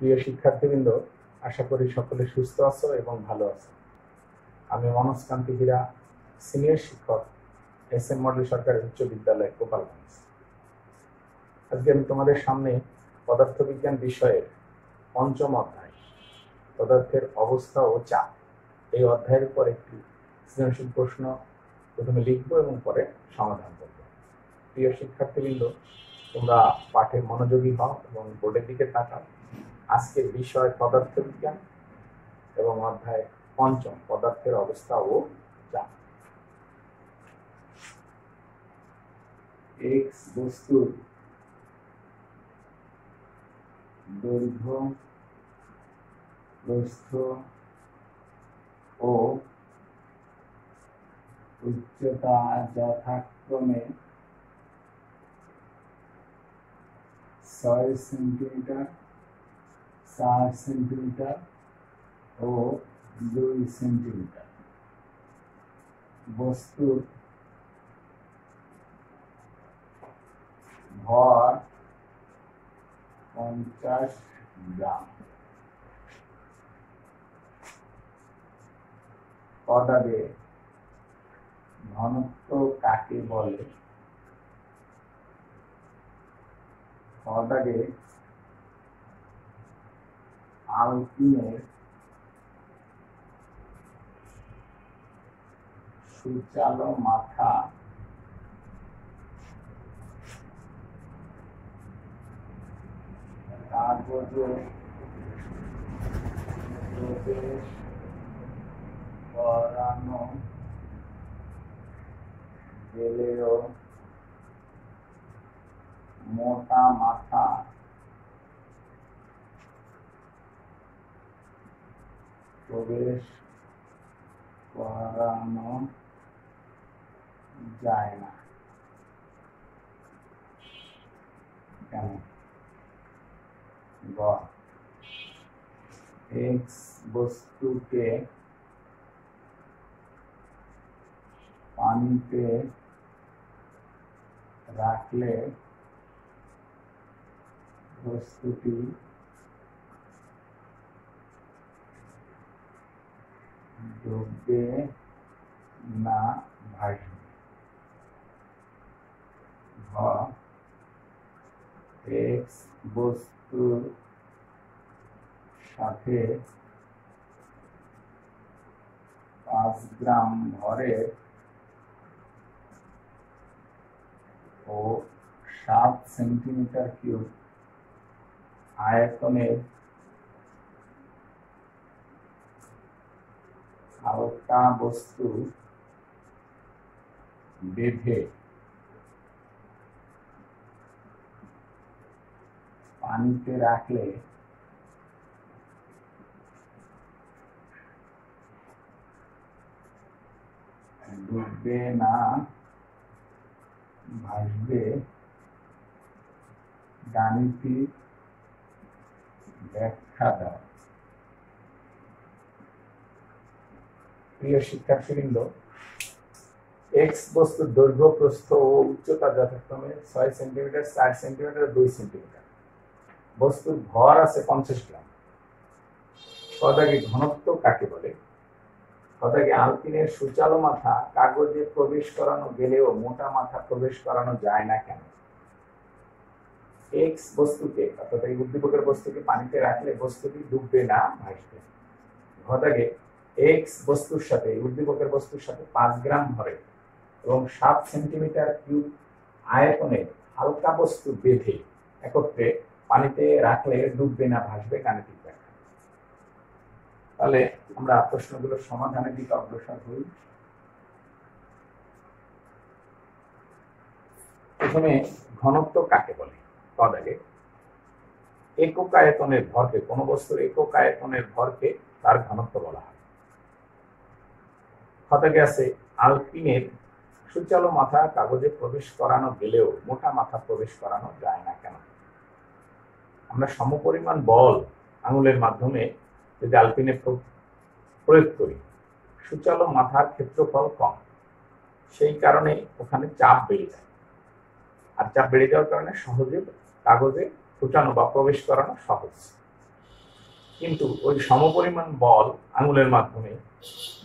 প্রিয় শিক্ষার্থীবৃন্দ, আশা করি সকলে সুস্থ আছো এবং ভালো আছো। আমি মনোজ কান্তি হীরা সিনিয়র শিক্ষক, এস এম মডেল সরকারি উচ্চ বিদ্যালয়, গোপালগঞ্জ। আজকে আমি তোমাদের সামনে পদার্থবিজ্ঞান বিষয়ের পঞ্চম অধ্যায়, পদার্থের অবস্থা ও চাপ। এই অধ্যায়ের উপর একটি সৃজনশীল প্রশ্ন প্রথমে লিখব এবং পরে সমাধান করব। প্রিয় শিক্ষার্থীবৃন্দ, তোমরা পাঠে মনোযোগী হও এবং বোর্ডের দিকে তাকাও। আজকের বিষয় পদার্থবিজ্ঞান এবং অধ্যায় পঞ্চম, পদার্থের অবস্থা ও এক্স বস্তুর দৈর্ঘ্য, প্রস্থ ও উচ্চতা যথাক্রমে ছয় সেন্টিমিটার। চার সেন্টিমিটার ও দুই সেন্টিমিটার। বস্তুর ভর পঞ্চাশ গ্রাম। পদাবে ঘনত্ব কাকে বলে? পদাবে আলপিনের সুচালো মাথা। কাগজে প্রবেশ করানো গেলেও মোটা মাথা। প্রবেশ করানো যায় না কেন গ এক্স বস্তুকে পানিতে রাখলে বস্তুটি ডুববে না ভাসবে ঘ এক্স বস্তুর সাথে পাঁচ গ্রাম ভরের ও সাত সেন্টিমিটার কিউব আয়তনের হালকা বস্তু বেঁধে পানিতে রাখলে ডুববে না ভাসবে গাণিতিক ব্যাখ্যা দাও প্রিয় শিক্ষার্থীবৃন্দ এক্স বস্তুর দৈর্ঘ্য, প্রস্থ ও উচ্চতা যথাক্রমে ছয় সেন্টিমিটার চার সেন্টিমিটার দুই সেন্টিমিটার বস্তুর ভর আছে পঞ্চাশ গ্রাম। পদাগে ঘনত্ব কাকে বলে? পদাগে আলপিনের সুচালো মাথা কাগজে প্রবেশ করানো গেলেও মোটা মাথা প্রবেশ করানো যায় না কেন? এক্স বস্তুকে, অর্থাৎ এই উদ্দীপকের বস্তুকে পানিতে রাখলে বস্তুটি ডুববে না, ভাসবে। ঘটাগে এক্স বস্তুর সাথে উদ্দীপকের বস্তুর সাথে পাঁচ গ্রাম ভরে এবং সাত সেন্টিমিটার কিউব আয়তনের হালকা বস্তু বেঁধে একত্রে পানিতে রাখলে ডুববে না, ভাসবে গাণিতিক ব্যাখ্যা। তাহলে আমরা প্রশ্নগুলোর সমাধানের দিকে অগ্রসর হই। প্রথমে ঘনত্ব কাকে বলে? পদ একক আয়তনের ভরকে, কোন বস্তুর একক আয়তনের ভরকে তার ঘনত্ব বলা হয়। খতাকে আছে আলপিনের সুচালো মাথা কাগজে প্রবেশ করানো গেলেও মোটা মাথা প্রবেশ করানো যায় না কেন? আমরা সমপরিমাণ বল আঙুলের মাধ্যমে যদি আলপিনে প্রয়োগ করি, সুচালো মাথার ক্ষেত্রফল কম। সেই কারণে ওখানে চাপ বেড়ে যায়। আর চাপ বেড়ে যাওয়ার কারণে সহজে কাগজে ফুটানো বা প্রবেশ করানো সহজ। কিন্তু ওই সমপরিমাণ বল আঙুলের মাধ্যমে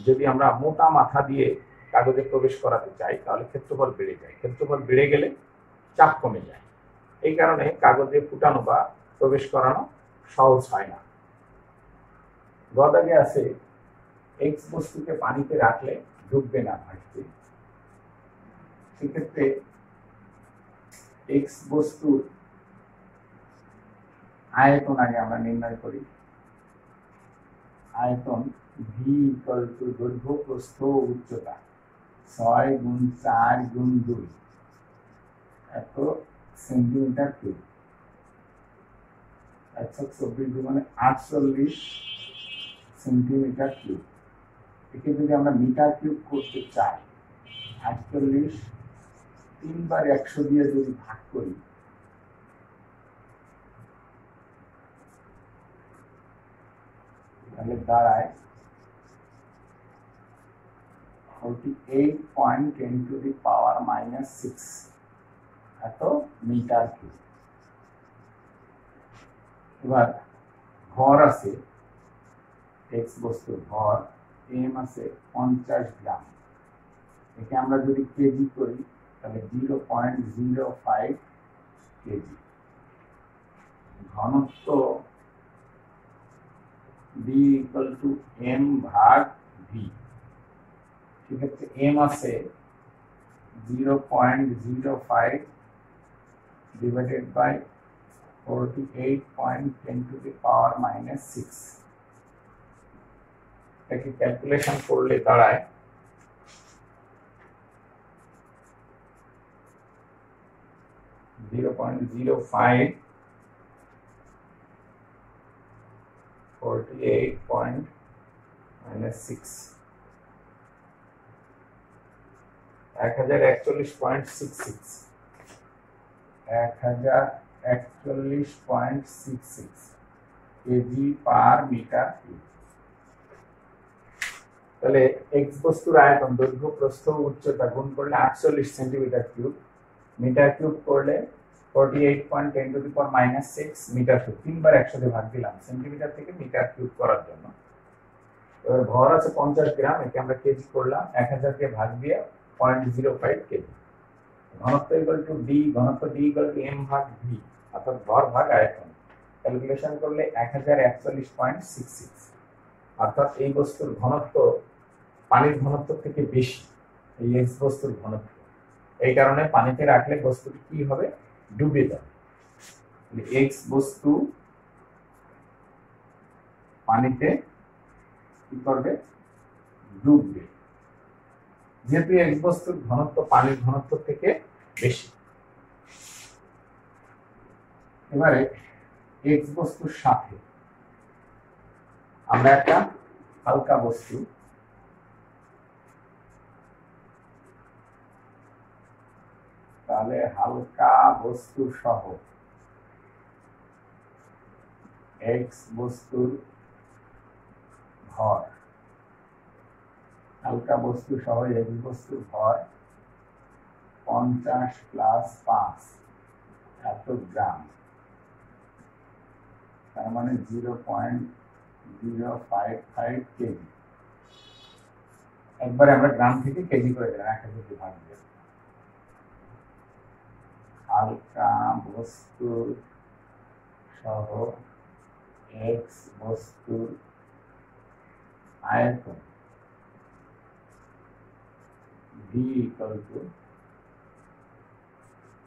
যদি আমরা মোটা মাথা দিয়ে কাগজে প্রবেশ করাতে চাই, তাহলে ক্ষেত্রফল বেড়ে যায়। ক্ষেত্রফল বেড়ে গেলে চাপ কমে যায়। এই কারণে কাগজে ফুটানো বা প্রবেশ করানো সহজ হয় না। গদাগে আছে এক্স বস্তুকে পানিতে রাখলে ডুববে না ভাসবে সেক্ষেত্রে এক্স বস্তুর আয়তন আগে আমরা নির্ণয় করি। আয়তন ভি ইকুয়াল টু দৈর্ঘ্য প্রস্থ উচ্চতা। ছয় গুণ চার গুণ দুই। এত সেন্টিমিটার কিউব একশো চব্বিশ মানে আটচল্লিশ সেন্টিমিটার কিউব একে যদি আমরা মিটার কিউব করতে চাই, আটচল্লিশ তিনবার একশো দিয়ে যদি ভাগ করি তাহলে দাঁড়ায় forty eight point ten to the power minus six এত মিটার কিউব এবার ভর আছে এক্স বস্তুর ভর এম আছে পঞ্চাশ গ্রাম। একে আমরা যদি কেজি করি, তাহলে zero point zero five KG ঘনত্ব বি ইকুয়াল টু এম ভাগ ভি সেক্ষেত্রে এম আছে zero point zero five divided by forty eight point ten to the power minus six এটাকে ক্যালকুলেশন করলে দাঁড়ায় zero point zero five 48 minus 6 per metre তাহলে X বস্তুর আয়তন দৈর্ঘ্য প্রস্থ উচ্চতা গুণ করলে আটচল্লিশ সেন্টিমিটার কিউব মিটার কিউব করলে forty eight point ten to the power minus six metre cube তিনবার একসাথে ভাগ দিলাম সেন্টিমিটার থেকে মিটার কিউব করার জন্য। এবার ভর আছে পঞ্চাশ গ্রাম, একে আমরা কেজি করলাম, এক হাজারকে ভাগ দিয়ে পয়েন্ট জিরো ফাইভ কেজি ঘনত্ব ইকুয়াল টু ডি ঘনত্ব ডি ইকুয়াল টু এম ভাগ ভি অর্থাৎ ভর ভাগ আয়তন। ক্যালকুলেশন করলে এক হাজার একচল্লিশ পয়েন্ট সিক্স সিক্স অর্থাৎ এই বস্তুর ঘনত্ব, পানির ঘনত্ব থেকে বেশি, এই এক্স বস্তুর ঘনত্ব। এই কারণে পানিতে রাখলে বস্তুটি কি হবে? ডুবে যাবে এক্স বস্তু পানিতে কি করবে? ডুববে। যেহেতু এক্স বস্তুর ঘনত্ব, পানির ঘনত্ব থেকে বেশি। এবারে এক্স বস্তুর সাথে। আমরা একটা হালকা বস্তু তাহলে হালকা বস্তু সহ। এক্স বস্তুর ভর। হালকা বস্তু সহ এক্স বস্তুর ভর পঞ্চাশ প্লাস পাঁচ এত গ্রাম তার মানে zero point zero five five KG. একবারে আমরা গ্রাম থেকে কেজি করে দিলাম এক হাজার ভাগ দিয়ে। হালকা বস্তু সহ এক্স বস্তুর আয়তন ভি ইকুয়াল টু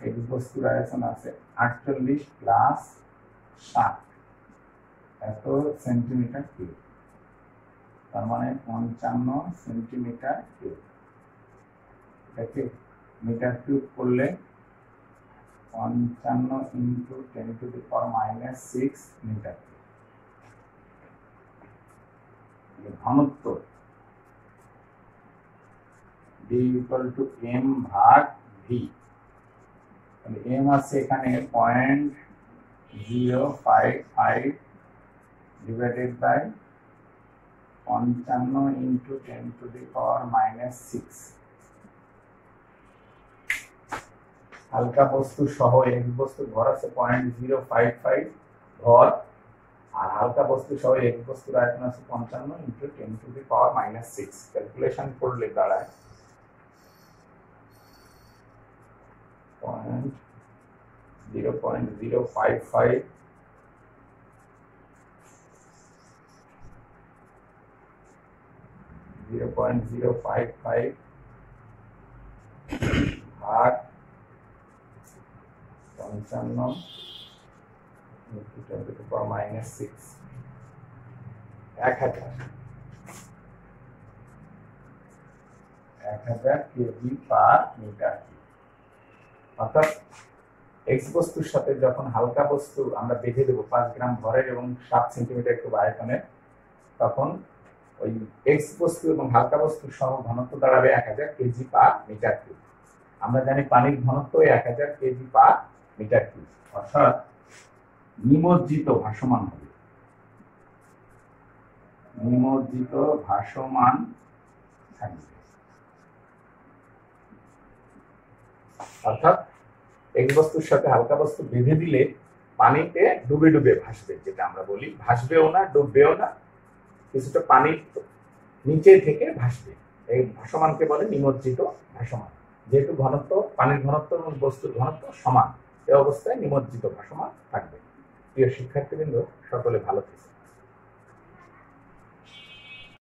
এক্স বস্তুর আয়তন আছে আটচল্লিশ প্লাস ষাট। এত সেন্টিমিটার কিউব তার মানে পঞ্চান্ন সেন্টিমিটার কিউব এটাকে মিটার কিউব করলে पंचानवे into ten to the power minus six metre ये घनत्व डी इक्वल टू एम भाग m ভাগ v point m five five divided by by 55 ten to to the minus six হালকা বস্তু সহ এক বস্তু ভর আছে পয়েন্ট জিরো ফাইভ ফাইভ ভর আর হালকা বস্তু সহ এক বস্তুর আয়তন আছে পঞ্চান্ন into ten to the power minus six calculation করলে দাঁড়ায়। Point zero point zero five five zero point zero five five ভাগ পঞ্চান্ন মাইনাস সিক্স এক হাজার। এক হাজার কেজি পার মিটার অর্থাৎ এক্স বস্তুর সাথে যখন হালকা বস্তু আমরা বেঁধে দেবো পাঁচ গ্রাম ভরের এবং সাত সেন্টিমিটার একটু আয়তনের, তখন ওই এক্স বস্তু এবং হালকা বস্তুর সহ ঘনত্ব দাঁড়াবে এক হাজার কেজি পার মিটার কিউব আমরা জানি পানির ঘনত্ব এক হাজার কেজি পার মিটার কিউব অর্থাৎ নিমজ্জিত ভাসমান হবে। নিমজ্জিত ভাসমান থাকবে। অর্থাৎ এক বস্তুর সাথে হালকা বস্তু বেঁধে দিলে পানিতে ডুবে ডুবে ভাসবে, যেটা আমরা বলি ভাসবেও না, ডুববেও না, কিছুটা পানির নিচে থেকে ভাসবে। এই ভাসমানকে বলে নিমজ্জিত ভাসমান। যেহেতু ঘনত্ব, পানির ঘনত্ব এবং বস্তুর ঘনত্ব সমান। এই অবস্থায় নিমজ্জিত ভাসমান থাকবে। প্রিয় শিক্ষার্থীবৃন্দ সকলে ভালো থেকো।